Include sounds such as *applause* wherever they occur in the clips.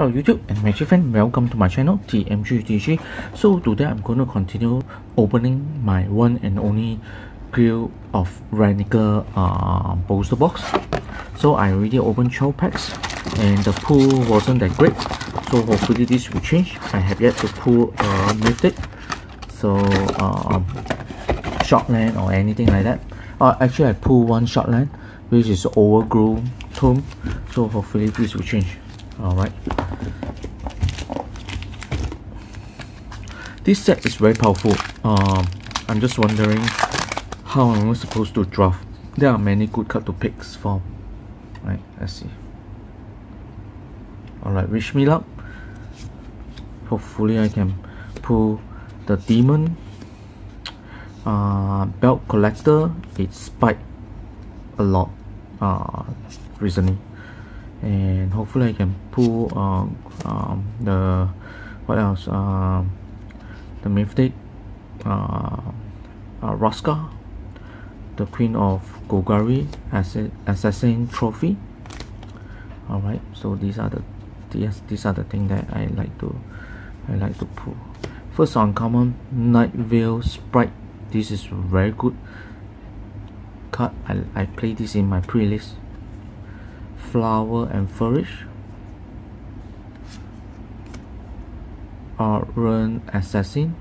Hello YouTube and my friend, welcome to my channel TMGTG. So today I'm going to continue opening my one and only grill of Ravnica uh, booster box. So I already opened 12 packs and the pull wasn't that great. So hopefully this will change. I have yet to pull a uh, Mythic. So uh, Shortland or anything like that. Uh, actually I pulled one Shortland which is overgrown tomb. So hopefully this will change. Alright. This set is very powerful. Um, I'm just wondering how am I supposed to draft. There are many good card to pick from. Right, let's see. Alright, wish me luck. Hopefully I can pull the demon. Uh, Pelt Collector. It spiked a lot uh, recently. And hopefully I can pull um, um, the what else um, the Mythic uh, uh, Vraska the Queen of Golgari Assassin Trophy. Alright so these are the these, these are the things that I like to I like to pull. First uncommon Nightveil Sprite. This is very good. Card I, I play this in my playlist flower and flourish. Run assassin.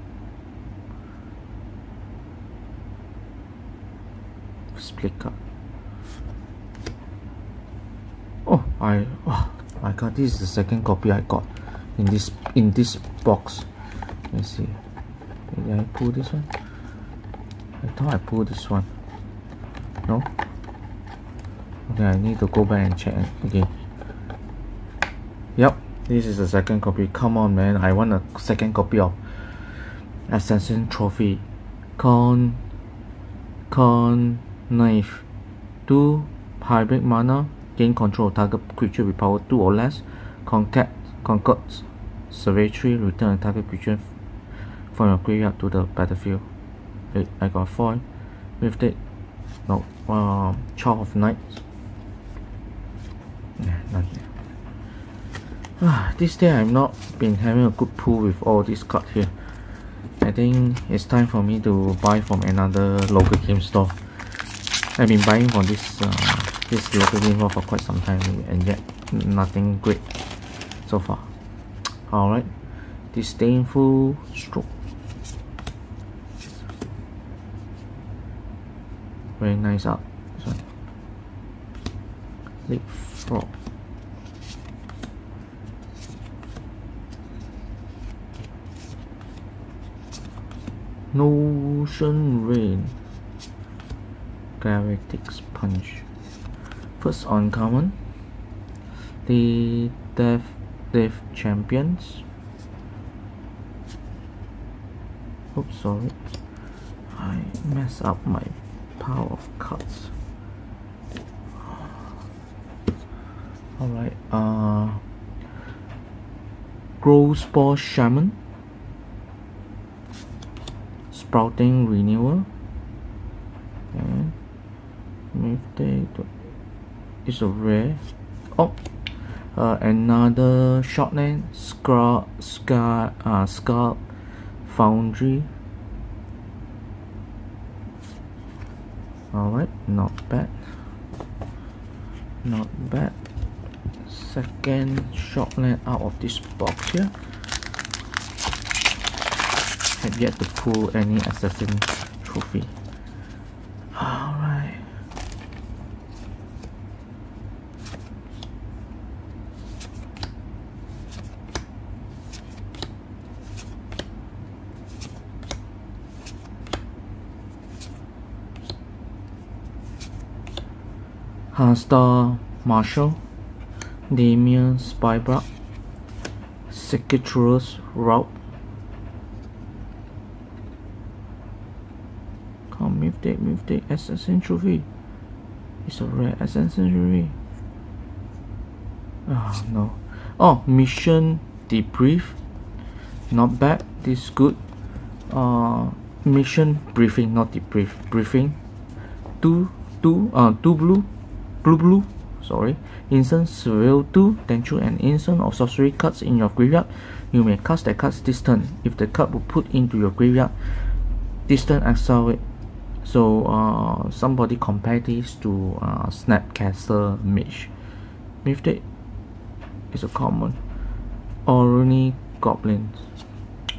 Split card. Oh I oh my god this is the second copy I got in this in this box. Let's see. Did I pull this one? I thought I pulled this one. No okay I need to go back and check. Again yep this is the second copy. Come on man. I want a second copy of Assassin Trophy. Con con knife. 2 hybrid mana. Gain control of target creature with power 2 or less. Contact concord Surveytory return a target creature from your graveyard to the battlefield. Wait I got foil. With it no uh, Child of Knights Ah, this day I've not been having a good pull with all these cards here. I think it's time for me to buy from another local game store. I've been buying from this uh, this local game store for quite some time and yet nothing great so far. *tsk* Alright, disdainful stroke. Very nice art. Leapfrog. Notion Rain. Gravitic Punch. First uncommon. The Death Death Champions. Oops sorry. I mess up my pile of cards Alright uh Glowspore Shaman sprouting renewal. And Mythic is a rare. Oh uh, another shortland scar scar uh, scar foundry. Alright not bad. Not bad. Second shortland out of this box here have yet to pull any assassin trophy. Alright. Haazda Marshal, Dimir Spybug, Circuitous Route, Mythic, Mythic, Assassin Trophy. It's a rare Assassin Trophy. Oh no. Oh, Mission Debrief. Not bad. This is good. Uh, mission briefing, not debrief. Briefing. Two, two, uh, two blue, blue, blue. sorry instant surveil 2 then choose an instant or sorcery cards in your graveyard you may cast that card this turn if the card will put into your graveyard this turn exile it so uh, somebody compare this to uh, Snapcaster Mage. Mythic is a common. Ornery Goblins.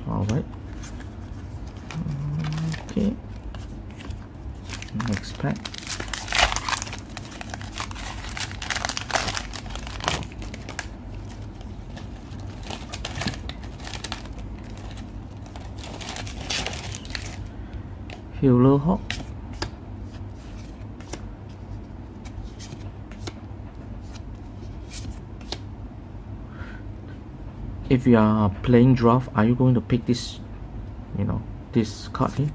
Alright. Okay. Next pack Healer Hawk if you are playing draft are you going to pick this you know this card here?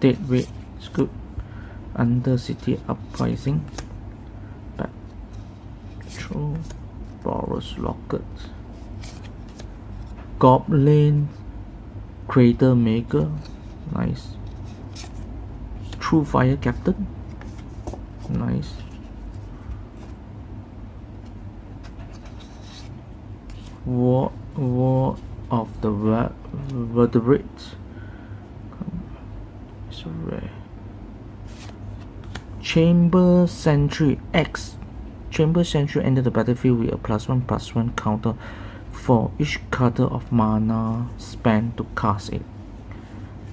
Dead weight is good. Undercity uprising. Back throw Boros Locket Goblin Crater Maker nice True Fire Captain nice War, war of the vertebrates. It's rare. Chamber Sentry X. Chamber Sentry enter the battlefield with a plus one plus one counter for each card of mana spent to cast it.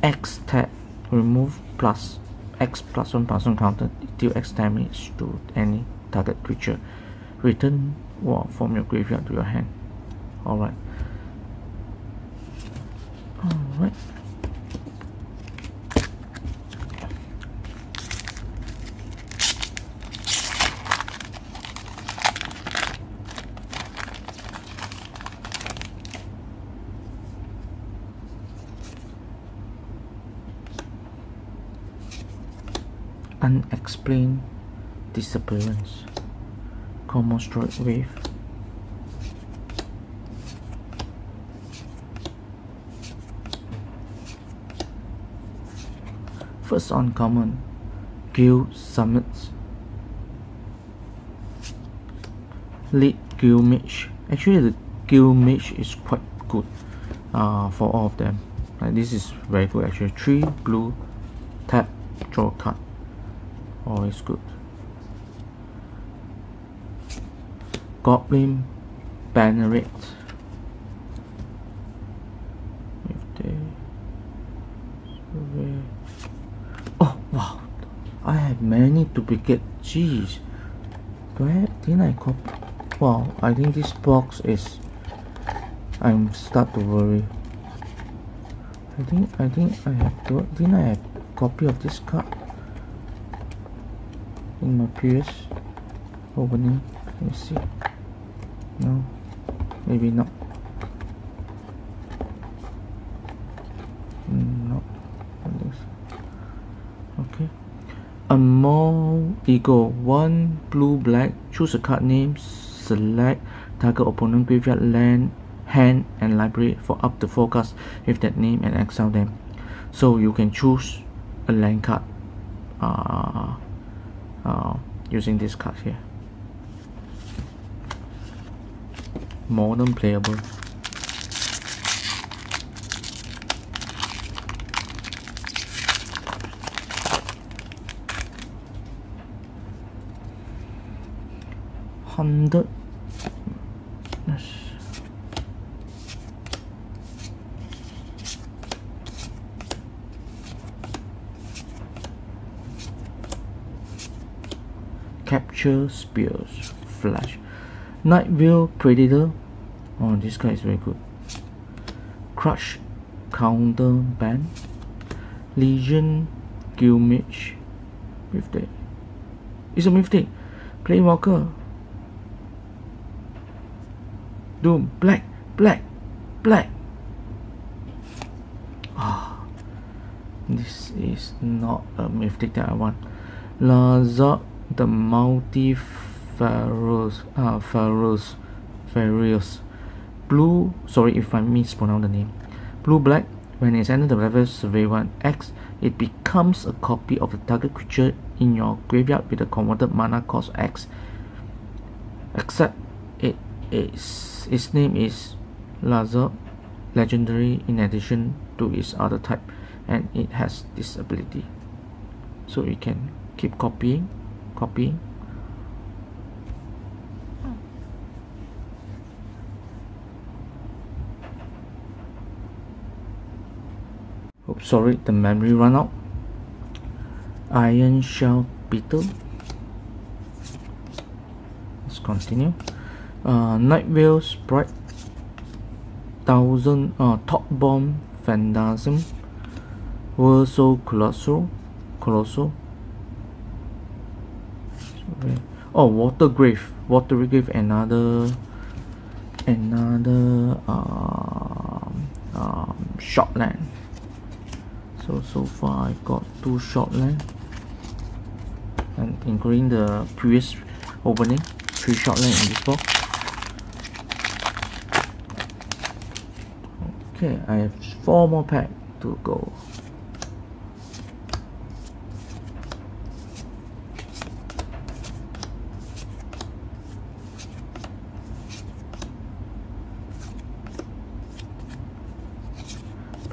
X tap remove plus X plus one plus one counter deal X damage to any target creature. Return war from your graveyard to your hand Alright. all right unexplained disappearance common strike wave First uncommon, Guild Summits. Lead Guild Mage. Actually, the Guild Mage is quite good uh, for all of them. Like this is very good actually. Three blue, tap, draw card. Oh, Always good. Goblin Banneret. If they oh Wow, I have many duplicate. Jeez, where didn't I copy? Wow, I think this box is. I'm start to worry. I think I think I have to. Didn't I have copy of this card in my previous opening? Let me see. No, maybe not. Among Eagle, one blue black, choose a card name, select target opponent graveyard land, hand and library for up to four cards. With that name and exile them. So you can choose a land card. Uh, uh, using this card here. Modern playable. hundred capture spears flash. Nightveil Predator. Oh this guy is very good. Crush Contraband legion Guildmage with the it's a Mythic Planeswalker. Doom, black, black, black. Ah, oh, this is not a mythic that I want. Lazav, the Multifarious, ah, pharaohs, pharaohs. Blue, sorry if I mispronounce the name. Blue, black. When it's entered the level survey one X, it becomes a copy of the target creature in your graveyard with a converted mana cost X. Except it is its name is Lazav legendary in addition to its other type and it has this ability. So we can keep copying, copying Oops, sorry, the memory run out. Ironshell Beetle. Let's continue. Uh, Nightveil Sprite. Thousand uh, Top Bomb Phantasm. Verso Colossal. Colossal. Oh, Water Grave. Water Grave, another another um, um, shotland so so far I got two short land and including the previous opening three short land in this box okay I have four more pack to go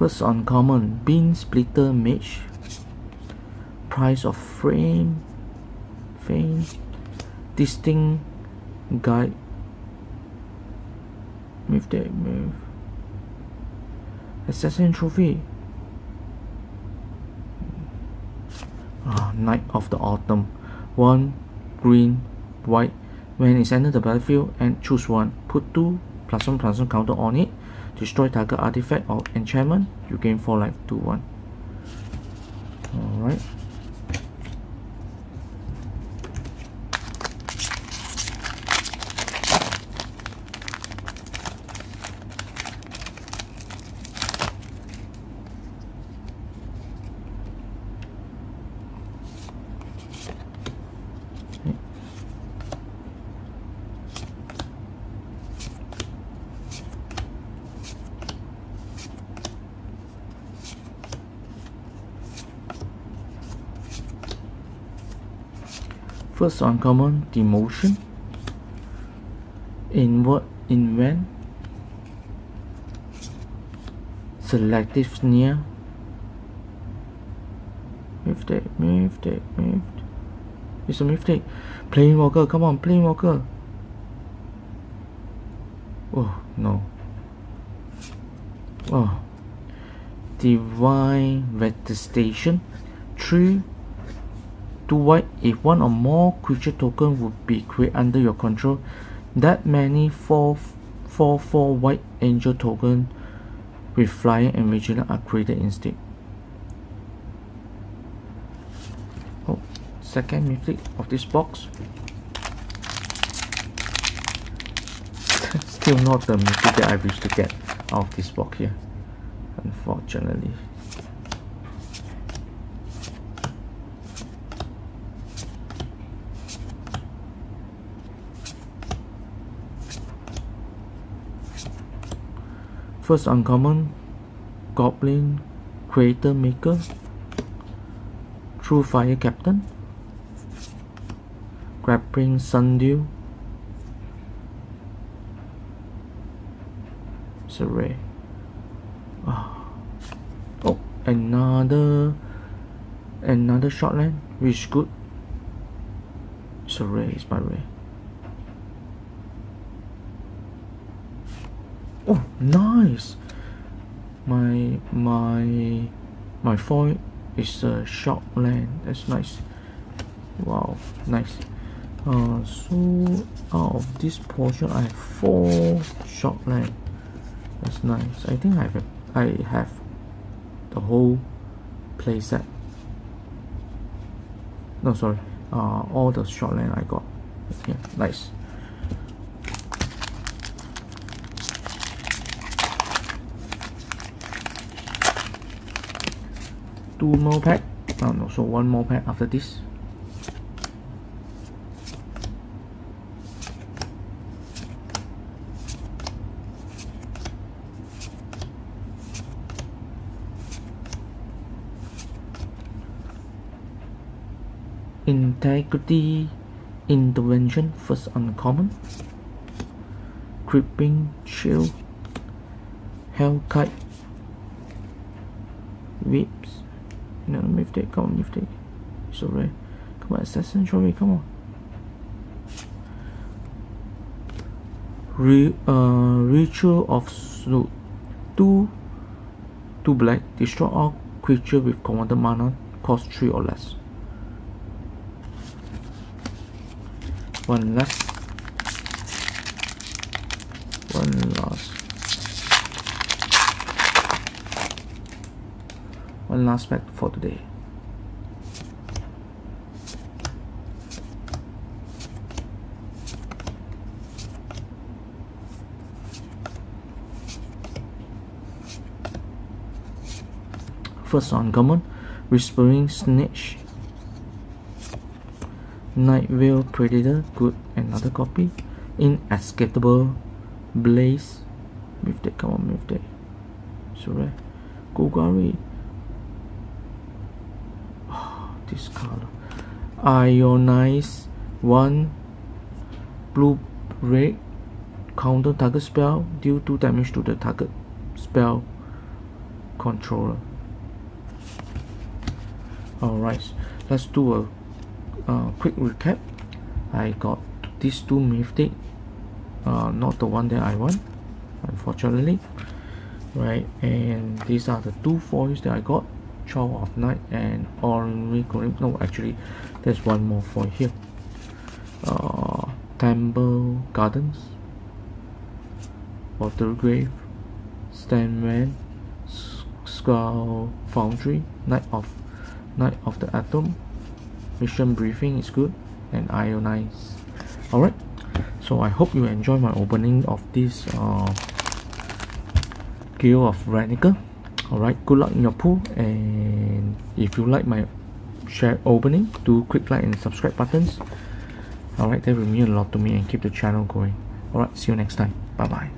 First uncommon, Beamsplitter Mage. Price of Frame. Fame. District Guide. Move that move. Assassin Trophy. Ah, Knight of the Autumn. One green, white. When it's entered the battlefield and choose one, put two plus one plus one counter on it destroy target artifact or enchantment you gain 4 life to 1 alright First uncommon, demotion. Inward invent. Selective Snare. Mistake, mistake, mistake. It's a mistake. Plane walker, come on, plane walker. Oh no. Oh. Divine Visitation. Three to white if one or more creature token would be created under your control? That many 4 4 4 white angel token with flying and vigilant are created instead. Oh second mythic of this box. *laughs* Still not the mythic that I wish to get out of this box here unfortunately First uncommon Goblin Cratermaker True Fire Captain Grappling Sundew It's oh. Ah. oh another another shortland which good? Rare it's my rare oh nice. My my my foil is a short land that's nice. Wow nice. Uh, so out of this portion I have four short land that's nice. I think I have I have the whole playset. No sorry. Uh, all the short land I got. Yeah nice two more pack. Oh no so one more pack after this. Integrity intervention first uncommon. Creeping chill hellkite you know mythic come on mythic so rare come on assassin show me. Come on. Re, uh, ritual of Soot two two black. Destroy all creature with commanded mana cost 3 or less. One last. One last one last pack for today first uncommon whispering snitch Nightveil Predator, good, another copy. Inescapable Blaze, Mythic, come on, Mythic. So rare. Golgari. Oh, color. Ionize, one. Blue, red. Counter target spell, deal 2 damage to the target spell controller. Alright, let's do a uh, quick recap I got these two mythic uh, not the one that I want unfortunately right and these are the two foils that I got Child of Night and Orrery Grim no actually there's one more foil here. Uh, Temple Gardens Water Watergrave Stanman Skull Foundry Night of Night of the Atom mission briefing is good and ionize. Alright so I hope you enjoy my opening of this uh, Guild of Ravnica alright good luck in your pool and if you like my share opening do click like and subscribe buttons. Alright that will mean a lot to me and keep the channel going. Alright see you next time. Bye bye